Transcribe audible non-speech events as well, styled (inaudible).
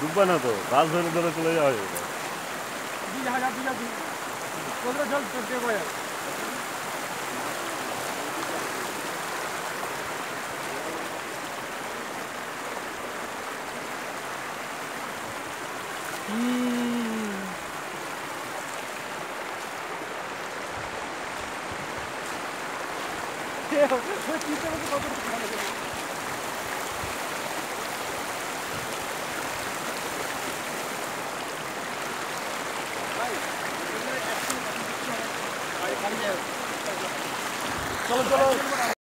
डुब्बा ना (laughs) तो काल से उधर चले जाओ जी जहाँ जाती जाती उधर जल चलते हो यार Yeah, we're keeping it चलो चलो